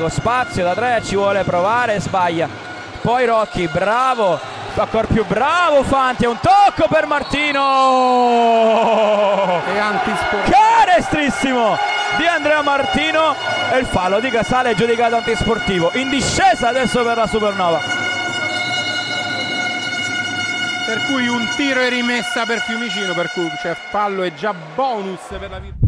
con spazio da tre ci vuole provare sbaglia. Poi Rocchi bravo ancora più bravo Fanti è un tocco per Martino! E antisportivo carestrissimo di Andrea Martino e il fallo di Casale giudicato antisportivo. In discesa adesso per la Supernova. Per cui un tiro e rimessa per Fiumicino per cui cioè fallo è già bonus per la vittoria